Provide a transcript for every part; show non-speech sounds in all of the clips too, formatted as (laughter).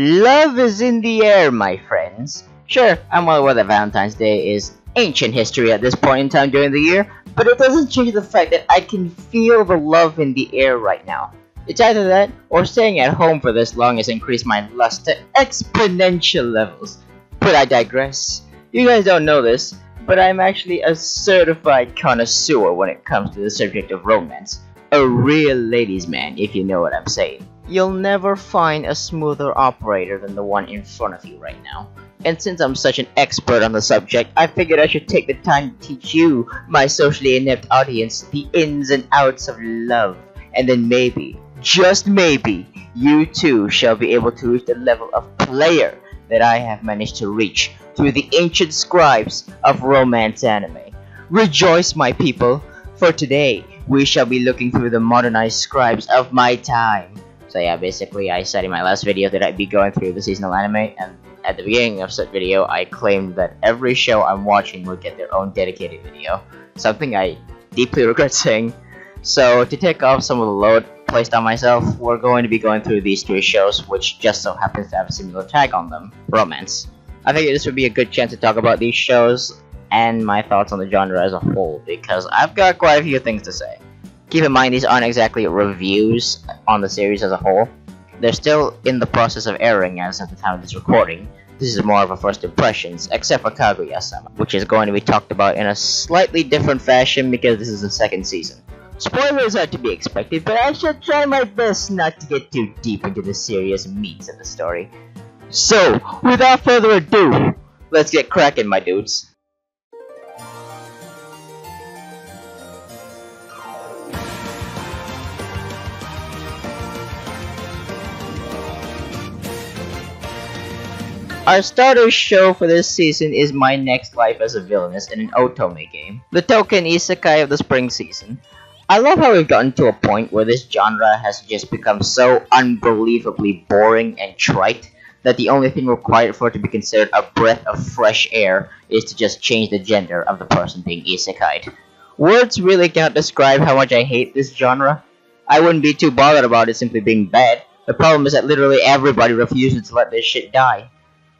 Love is in the air, my friends. Sure, I'm well aware that Valentine's Day is ancient history at this point in time during the year, but it doesn't change the fact that I can feel the love in the air right now. It's either that, or staying at home for this long has increased my lust to exponential levels. But I digress. You guys don't know this, but I'm actually a certified connoisseur when it comes to the subject of romance. A real ladies' man, if you know what I'm saying. You'll never find a smoother operator than the one in front of you right now. And since I'm such an expert on the subject, I figured I should take the time to teach you, my socially inept audience, the ins and outs of love. And then maybe, just maybe, you too shall be able to reach the level of player that I have managed to reach through the ancient scribes of romance anime. Rejoice, my people, for today we shall be looking through the modernized scribes of my time. So yeah, basically I said in my last video that I'd be going through the seasonal anime, and at the beginning of said video I claimed that every show I'm watching would get their own dedicated video. Something I deeply (laughs) regret saying. So to take off some of the load placed on myself, we're going to be going through these three shows, which just so happens to have a similar tag on them, romance. I think this would be a good chance to talk about these shows and my thoughts on the genre as a whole, because I've got quite a few things to say. Keep in mind these aren't exactly reviews on the series as a whole. They're still in the process of airing as of the time of this recording. This is more of a first impressions, except for Kaguya-sama, which is going to be talked about in a slightly different fashion because this is the second season. Spoilers are to be expected, but I shall try my best not to get too deep into the serious meats of the story. So, without further ado, let's get cracking, my dudes. Our starter show for this season is My Next Life as a Villainess in an Otome game, the token isekai of the spring season. I love how we've gotten to a point where this genre has just become so unbelievably boring and trite that the only thing required for it to be considered a breath of fresh air is to just change the gender of the person being isekai'd. Words really cannot describe how much I hate this genre. I wouldn't be too bothered about it simply being bad. The problem is that literally everybody refuses to let this shit die.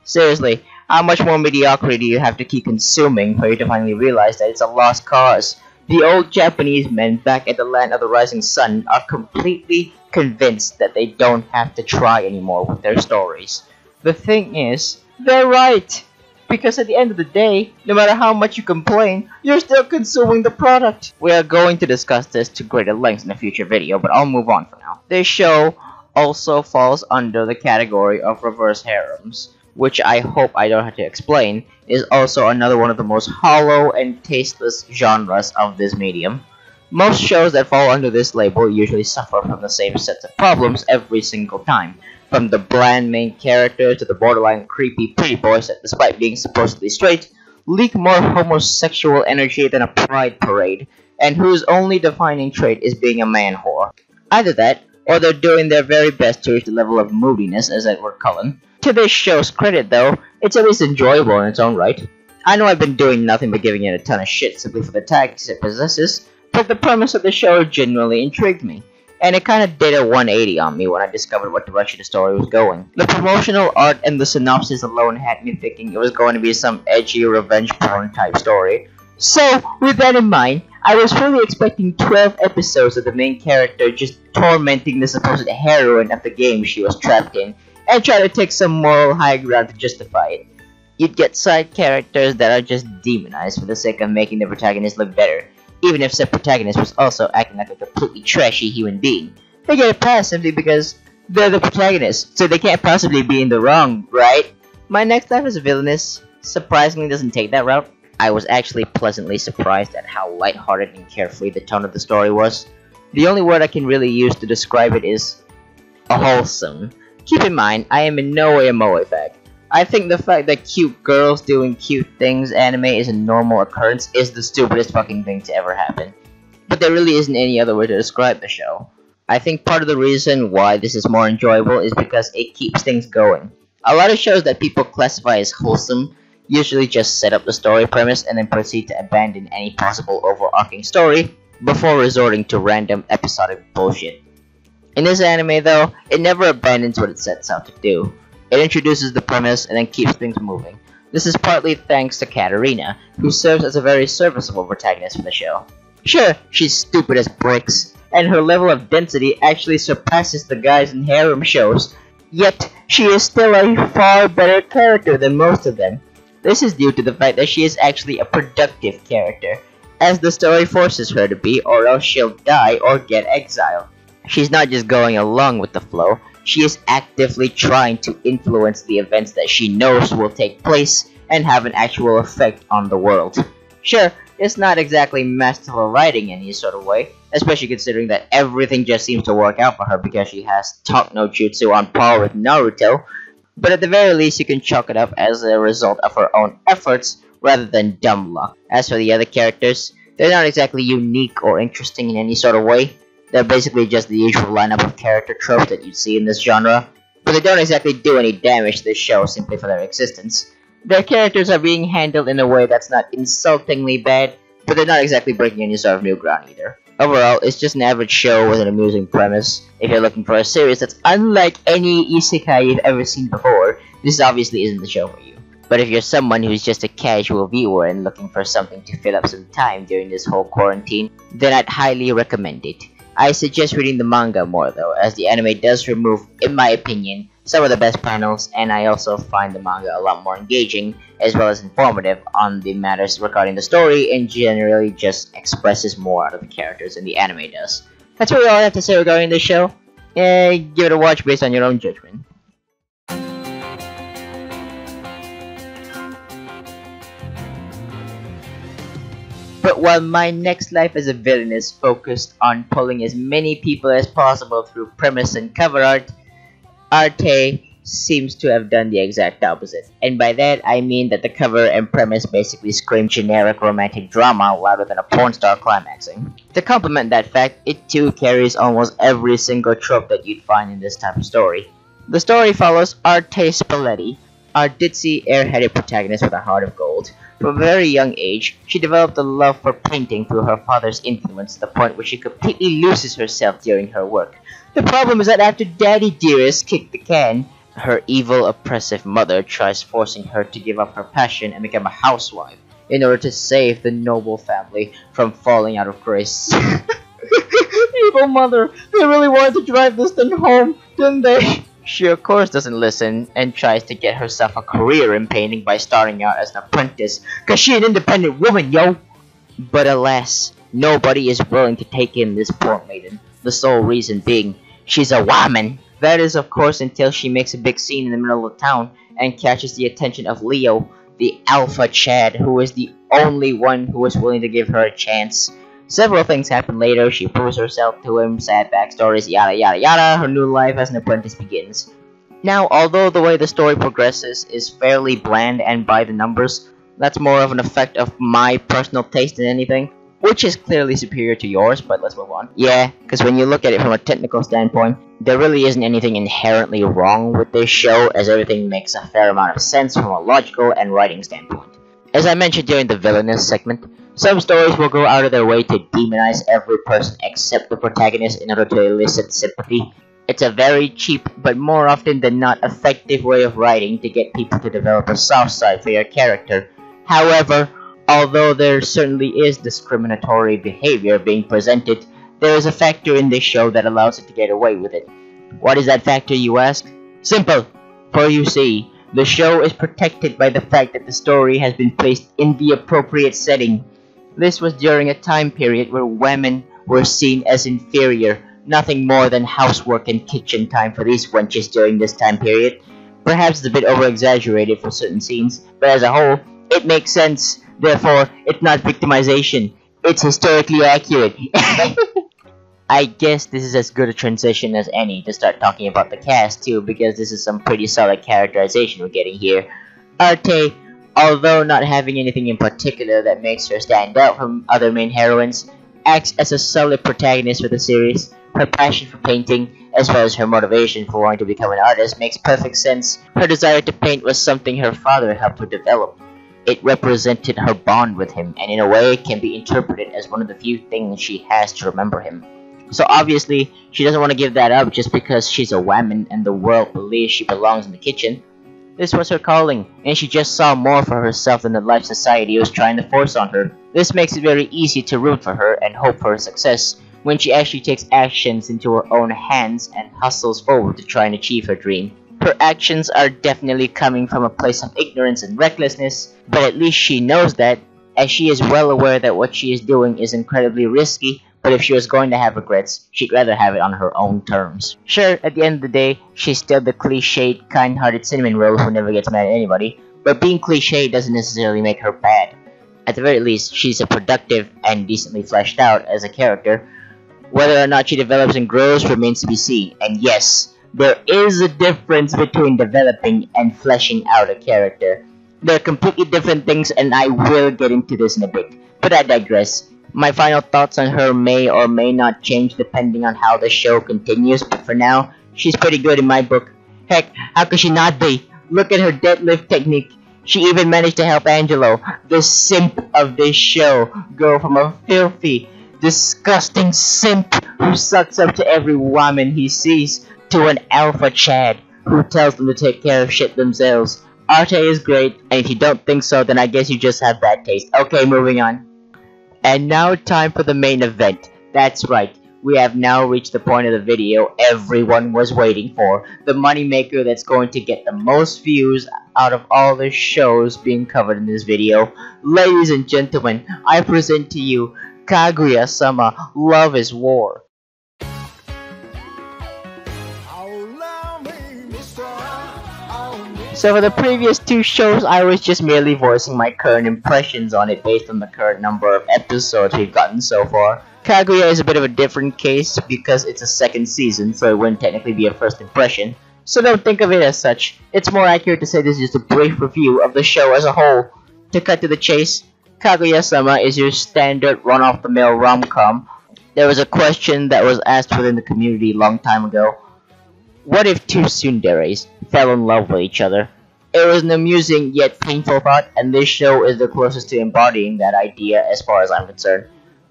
Seriously, how much more mediocrity do you have to keep consuming for you to finally realize that it's a lost cause? The old Japanese men back at the land of the rising sun are completely convinced that they don't have to try anymore with their stories. The thing is, they're right! Because at the end of the day, no matter how much you complain, you're still consuming the product. We are going to discuss this to greater lengths in a future video, but I'll move on for now. This show also falls under the category of reverse harems which I hope I don't have to explain, is also another one of the most hollow and tasteless genres of this medium. Most shows that fall under this label usually suffer from the same sets of problems every single time, from the bland main character to the borderline creepy pretty boys that despite being supposedly straight, leak more homosexual energy than a pride parade, and whose only defining trait is being a man whore. Either that, or they're doing their very best to reach the level of moodiness as Edward Cullen, to this show's credit, though, it's at least enjoyable in its own right. I know I've been doing nothing but giving it a ton of shit simply for the tags it possesses, but the premise of the show genuinely intrigued me, and it kinda did a 180 on me when I discovered what direction the story was going. The promotional art and the synopsis alone had me thinking it was going to be some edgy revenge porn type story. So, with that in mind, I was fully expecting 12 episodes of the main character just tormenting the supposed heroine of the game she was trapped in, and try to take some moral high ground to justify it. You'd get side characters that are just demonized for the sake of making the protagonist look better, even if said protagonist was also acting like a completely trashy human being. They get a pass simply because they're the protagonist, so they can't possibly be in the wrong, right? My next life as a villainess surprisingly doesn't take that route. I was actually pleasantly surprised at how lighthearted and carefree the tone of the story was. The only word I can really use to describe it is wholesome. Keep in mind, I am in no way a moe fag. I think the fact that cute girls doing cute things anime is a normal occurrence is the stupidest fucking thing to ever happen. But there really isn't any other way to describe the show. I think part of the reason why this is more enjoyable is because it keeps things going. A lot of shows that people classify as wholesome usually just set up the story premise and then proceed to abandon any possible overarching story before resorting to random episodic bullshit. In this anime, though, it never abandons what it sets out to do. It introduces the premise and then keeps things moving. This is partly thanks to Katarina, who serves as a very serviceable protagonist for the show. Sure, she's stupid as bricks, and her level of density actually surpasses the guys in harem shows, yet she is still a far better character than most of them. This is due to the fact that she is actually a productive character, as the story forces her to be, or else she'll die or get exiled. She's not just going along with the flow, she is actively trying to influence the events that she knows will take place and have an actual effect on the world. Sure, it's not exactly masterful writing in any sort of way, especially considering that everything just seems to work out for her because she has talk no jutsu on par with Naruto, but at the very least you can chalk it up as a result of her own efforts rather than dumb luck. As for the other characters, they're not exactly unique or interesting in any sort of way. They're basically just the usual lineup of character tropes that you'd see in this genre, but they don't exactly do any damage to the show simply for their existence. Their characters are being handled in a way that's not insultingly bad, but they're not exactly breaking any sort of new ground either. Overall, it's just an average show with an amusing premise. If you're looking for a series that's unlike any isekai you've ever seen before, this obviously isn't the show for you. But if you're someone who's just a casual viewer and looking for something to fill up some time during this whole quarantine, then I'd highly recommend it. I suggest reading the manga more though, as the anime does remove, in my opinion, some of the best panels, and I also find the manga a lot more engaging as well as informative on the matters regarding the story and generally just expresses more out of the characters than the anime does. That's really all I have to say regarding this show. Uh, give it a watch based on your own judgment. While my next life as a villain is focused on pulling as many people as possible through premise and cover art, Arte seems to have done the exact opposite. And by that, I mean that the cover and premise basically scream generic romantic drama louder than a porn star climaxing. To complement that fact, it too carries almost every single trope that you'd find in this type of story. The story follows Arte Spalletti, our ditzy, airheaded protagonist with a heart of gold. From a very young age, she developed a love for painting through her father's influence to the point where she completely loses herself during her work. The problem is that after Daddy Dearest kicked the can, her evil, oppressive mother tries forcing her to give up her passion and become a housewife in order to save the noble family from falling out of grace. (laughs) evil mother, they really wanted to drive this thing home, didn't they? She of course doesn't listen and tries to get herself a career in painting by starting out as an apprentice, cause she an independent woman, yo! But alas, nobody is willing to take in this poor maiden, the sole reason being, she's a woman! That is, of course, until she makes a big scene in the middle of town and catches the attention of Leo, the alpha Chad, who is the only one who is willing to give her a chance. Several things happen later, she proves herself to him, sad backstories, yada yada yada, her new life as an apprentice begins. Now, although the way the story progresses is fairly bland and by the numbers, that's more of an effect of my personal taste than anything which is clearly superior to yours, but let's move on. Yeah, because when you look at it from a technical standpoint, there really isn't anything inherently wrong with this show, as everything makes a fair amount of sense from a logical and writing standpoint. As I mentioned during the villainess segment, some stories will go out of their way to demonize every person except the protagonist in order to elicit sympathy. It's a very cheap, but more often than not effective way of writing to get people to develop a soft side for your character. However, Although there certainly is discriminatory behavior being presented, there is a factor in this show that allows it to get away with it. What is that factor, you ask? Simple! For you see, the show is protected by the fact that the story has been placed in the appropriate setting. This was during a time period where women were seen as inferior, nothing more than housework and kitchen time for these wenches during this time period. Perhaps a bit over exaggerated for certain scenes, but as a whole, it makes sense. Therefore, it's not victimization. It's historically accurate. (laughs) I guess this is as good a transition as any to start talking about the cast too, because this is some pretty solid characterization we're getting here. Arte, although not having anything in particular that makes her stand out from other main heroines, acts as a solid protagonist for the series. Her passion for painting, as well as her motivation for wanting to become an artist, makes perfect sense. Her desire to paint was something her father helped her develop. It represented her bond with him, and in a way can be interpreted as one of the few things she has to remember him. So obviously, she doesn't want to give that up just because she's a woman and the world believes she belongs in the kitchen. This was her calling, and she just saw more for herself than the life society was trying to force on her. This makes it very easy to root for her and hope for her success when she actually takes actions into her own hands and hustles forward to try and achieve her dream. Her actions are definitely coming from a place of ignorance and recklessness, but at least she knows that, as she is well aware that what she is doing is incredibly risky but if she was going to have regrets, she'd rather have it on her own terms. Sure, at the end of the day, she's still the cliched, kind-hearted cinnamon roll who never gets mad at anybody, but being cliched doesn't necessarily make her bad. At the very least, she's a productive and decently fleshed out as a character. Whether or not she develops and grows remains to be seen, and yes, there is a difference between developing and fleshing out a character. They're completely different things, and I will get into this in a bit, but I digress. My final thoughts on her may or may not change depending on how the show continues, but for now, she's pretty good in my book. Heck, how could she not be? Look at her deadlift technique. She even managed to help Angelo, the simp of this show, go from a filthy, disgusting simp who sucks up to every woman he sees to an alpha chad who tells them to take care of shit themselves. Arte is great, and if you don't think so, then I guess you just have bad taste. Okay, moving on. And now time for the main event. That's right, we have now reached the point of the video everyone was waiting for. The moneymaker that's going to get the most views out of all the shows being covered in this video. Ladies and gentlemen, I present to you Kaguya-sama Love is War. So for the previous two shows, I was just merely voicing my current impressions on it based on the current number of episodes we've gotten so far. Kaguya is a bit of a different case because it's a second season, so it wouldn't technically be a first impression. So don't think of it as such. It's more accurate to say this is just a brief review of the show as a whole. To cut to the chase, Kaguya-sama is your standard run-off-the-mill rom-com. There was a question that was asked within the community a long time ago. What if two tsunderes fell in love with each other? It was an amusing yet painful thought, and this show is the closest to embodying that idea as far as I'm concerned.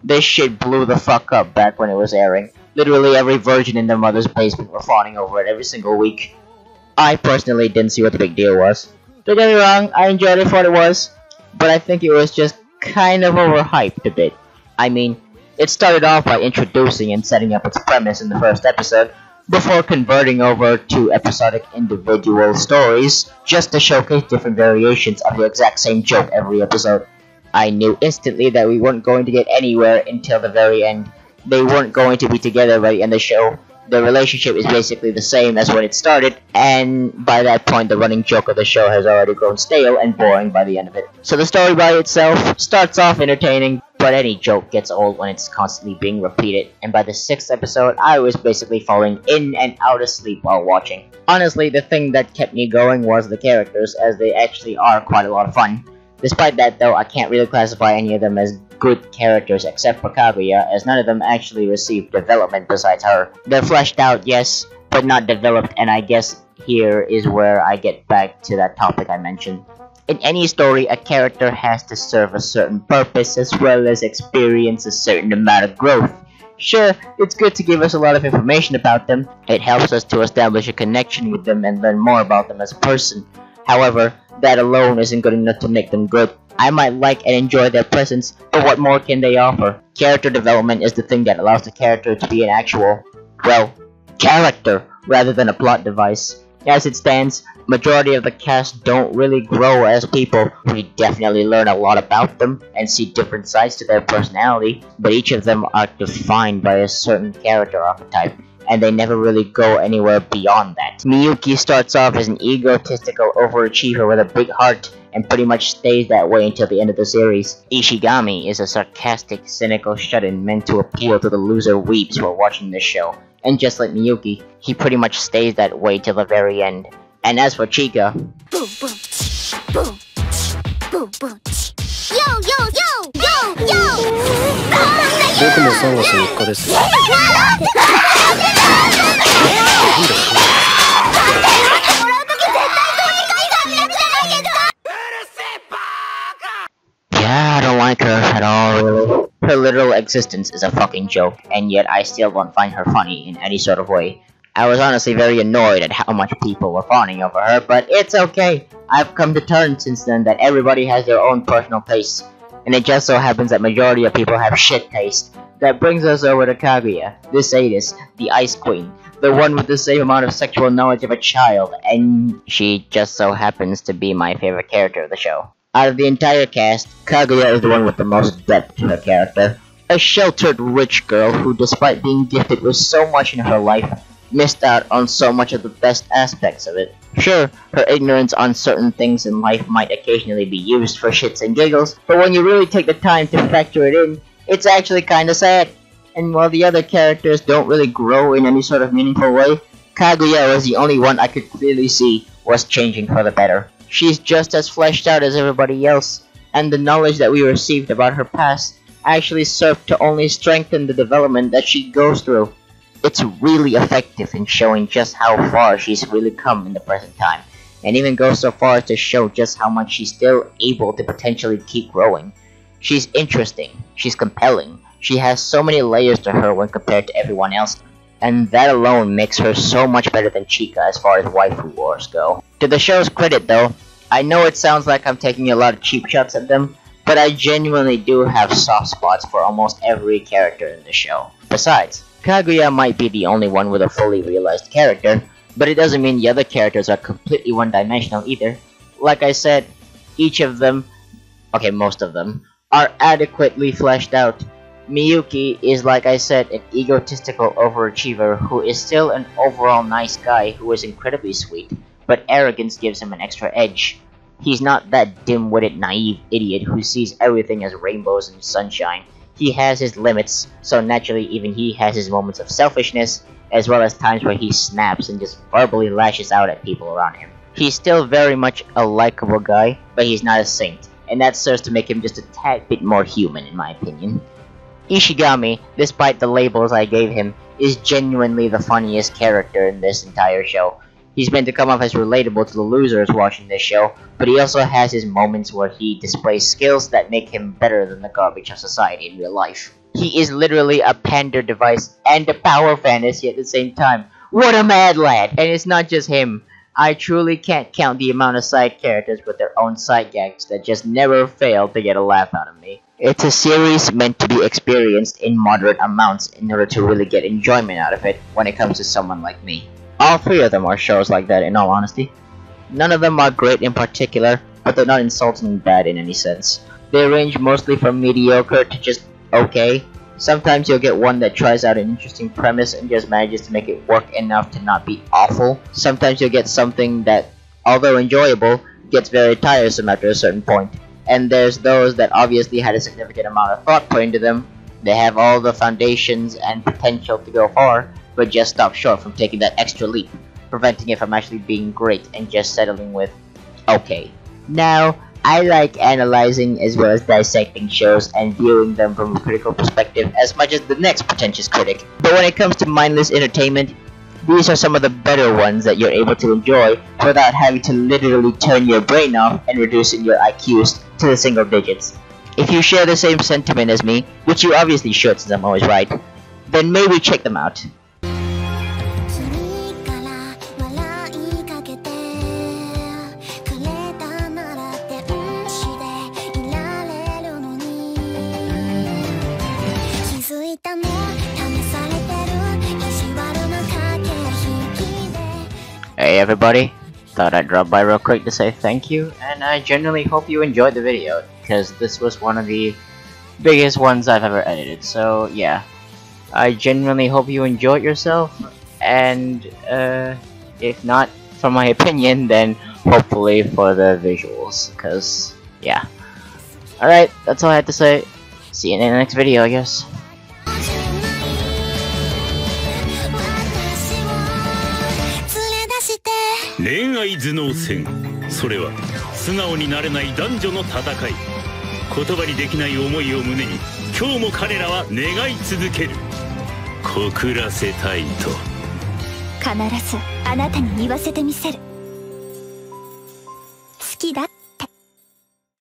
This shit blew the fuck up back when it was airing. Literally every virgin in their mother's basement were fawning over it every single week. I personally didn't see what the big deal was. Don't get me wrong, I enjoyed it for what it was, but I think it was just kind of overhyped a bit. I mean, it started off by introducing and setting up its premise in the first episode, before converting over to episodic individual stories just to showcase different variations of the exact same joke every episode. I knew instantly that we weren't going to get anywhere until the very end. They weren't going to be together by the end of the show. The relationship is basically the same as when it started, and by that point the running joke of the show has already grown stale and boring by the end of it. So the story by itself starts off entertaining, but any joke gets old when it's constantly being repeated, and by the sixth episode, I was basically falling in and out of sleep while watching. Honestly, the thing that kept me going was the characters, as they actually are quite a lot of fun. Despite that though, I can't really classify any of them as good characters except for Kaguya, as none of them actually received development besides her. They're fleshed out, yes, but not developed, and I guess here is where I get back to that topic I mentioned. In any story, a character has to serve a certain purpose as well as experience a certain amount of growth. Sure, it's good to give us a lot of information about them. It helps us to establish a connection with them and learn more about them as a person. However, that alone isn't good enough to make them good. I might like and enjoy their presence, but what more can they offer? Character development is the thing that allows the character to be an actual, well, character rather than a plot device. As it stands, majority of the cast don't really grow as people. We definitely learn a lot about them and see different sides to their personality, but each of them are defined by a certain character archetype and they never really go anywhere beyond that. Miyuki starts off as an egotistical overachiever with a big heart and pretty much stays that way until the end of the series. Ishigami is a sarcastic, cynical shut-in meant to appeal to the loser weeps who are watching this show and just like Miyuki, he pretty much stays that way till the very end. And as for Chika... Boom, boom, boom, boom, boom. Yo, yo, yo, yo, yo! I don't like her at all, really. Her literal existence is a fucking joke, and yet I still don't find her funny in any sort of way. I was honestly very annoyed at how much people were fawning over her, but it's okay. I've come to terms since then that everybody has their own personal taste, and it just so happens that majority of people have shit taste. That brings us over to Kaguya, the sadist, the Ice Queen, the one with the same amount of sexual knowledge of a child, and she just so happens to be my favorite character of the show. Out of the entire cast, Kaguya is the one with the most depth to her character. A sheltered rich girl who, despite being gifted with so much in her life, missed out on so much of the best aspects of it. Sure, her ignorance on certain things in life might occasionally be used for shits and giggles, but when you really take the time to factor it in, it's actually kinda sad. And while the other characters don't really grow in any sort of meaningful way, Kaguya was the only one I could clearly see was changing for the better. She's just as fleshed out as everybody else, and the knowledge that we received about her past actually served to only strengthen the development that she goes through. It's really effective in showing just how far she's really come in the present time, and even goes so far as to show just how much she's still able to potentially keep growing. She's interesting, she's compelling, she has so many layers to her when compared to everyone else, and that alone makes her so much better than Chika as far as waifu wars go. To the show's credit though, I know it sounds like I'm taking a lot of cheap shots at them, but I genuinely do have soft spots for almost every character in the show. Besides, Kaguya might be the only one with a fully realized character, but it doesn't mean the other characters are completely one-dimensional either. Like I said, each of them, okay most of them, are adequately fleshed out. Miyuki is like I said an egotistical overachiever who is still an overall nice guy who is incredibly sweet, but arrogance gives him an extra edge. He's not that dim-witted naive idiot who sees everything as rainbows and sunshine. He has his limits, so naturally even he has his moments of selfishness, as well as times where he snaps and just verbally lashes out at people around him. He's still very much a likable guy, but he's not a saint, and that serves to make him just a tad bit more human in my opinion. Ishigami, despite the labels I gave him, is genuinely the funniest character in this entire show. He's meant to come off as relatable to the losers watching this show, but he also has his moments where he displays skills that make him better than the garbage of society in real life. He is literally a pander device and a power fantasy at the same time. What a mad lad! And it's not just him. I truly can't count the amount of side characters with their own side gags that just never fail to get a laugh out of me. It's a series meant to be experienced in moderate amounts in order to really get enjoyment out of it when it comes to someone like me. All three of them are shows like that in all honesty. None of them are great in particular, but they're not insultingly bad in any sense. They range mostly from mediocre to just okay. Sometimes you'll get one that tries out an interesting premise and just manages to make it work enough to not be awful. Sometimes you'll get something that, although enjoyable, gets very tiresome after a certain point. And there's those that obviously had a significant amount of thought put into them. They have all the foundations and potential to go far, but just stop short from taking that extra leap, preventing it from actually being great and just settling with, okay. Now, I like analyzing as well as dissecting shows and viewing them from a critical perspective as much as the next pretentious critic. But when it comes to mindless entertainment, these are some of the better ones that you're able to enjoy without having to literally turn your brain off and reducing your IQs to the single digits. If you share the same sentiment as me, which you obviously should since I'm always right, then maybe check them out. Everybody, thought I'd drop by real quick to say thank you, and I genuinely hope you enjoyed the video, because this was one of the biggest ones I've ever edited, so yeah. I genuinely hope you enjoyed yourself, and uh, if not for my opinion, then hopefully for the visuals, because yeah. Alright, that's all I had to say. See you in the next video, I guess. 頭脳戦。それは素直になれない男女の戦い。言葉にできない思いを胸に今日も彼らは願い続ける。告らせたいと。必ずあなたに言わせてみせる。好きだ。